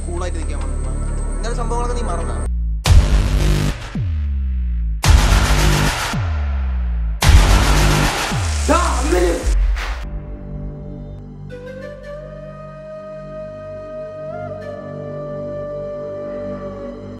കൂളായിട്ട് നിൽക്കാൻ വേണ്ടിയിട്ടുള്ള ഇങ്ങനെ സംഭവങ്ങളൊക്കെ നീ മറന്നാണ്